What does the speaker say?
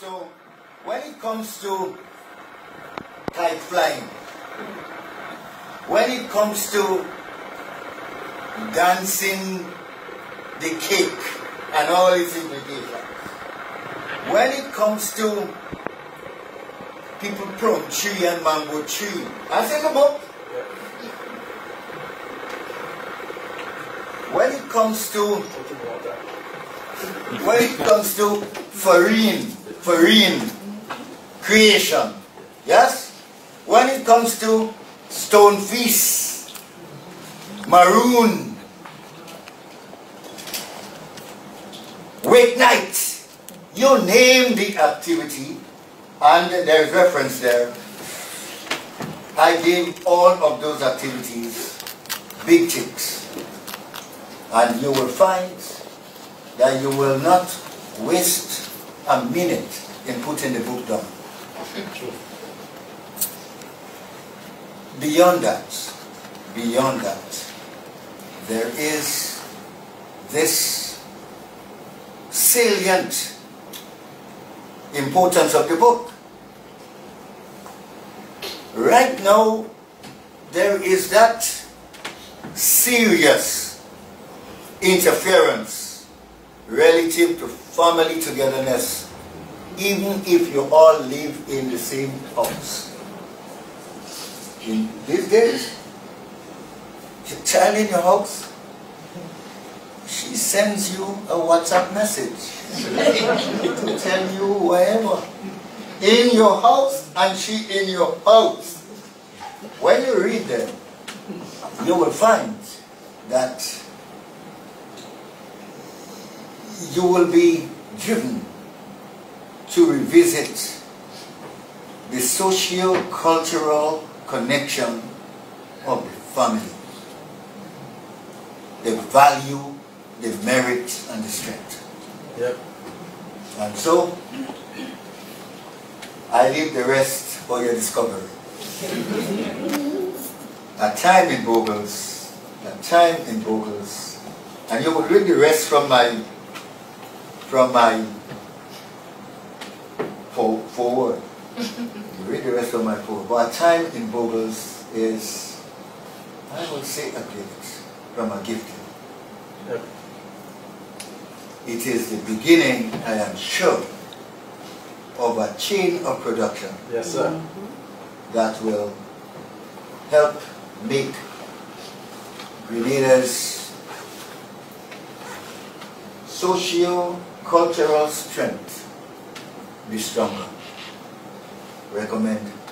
So when it comes to kite flying, when it comes to dancing the cake and all its implications, when it comes to people plum tree and mango tree, I think about when it comes to when it comes to foreign, foreign creation, yes? When it comes to stone feast, maroon, wake night, you name the activity, and there's reference there. I gave all of those activities big ticks. And you will find that you will not waste a minute in putting the book down. Beyond that, beyond that, there is this salient importance of the book. Right now, there is that serious interference relative to family togetherness, even if you all live in the same house. In these days, your child in your house, she sends you a WhatsApp message to tell you wherever. In your house and she in your house. When you read them, you will find that you will be driven to revisit the socio-cultural connection of the family, the value, the merit, and the strength. Yep. And so, I leave the rest for your discovery. a time in Bogles, a time in Bogles, and you will read the rest from my from my for, foreword. you read the rest of my foreword. But time in Bogles is, I will say a gift from a gift. Yep. It is the beginning, I am sure, of a chain of production Yes, sir. Mm-hmm. that will help make Grenada's socio-cultural strength be stronger. Recommend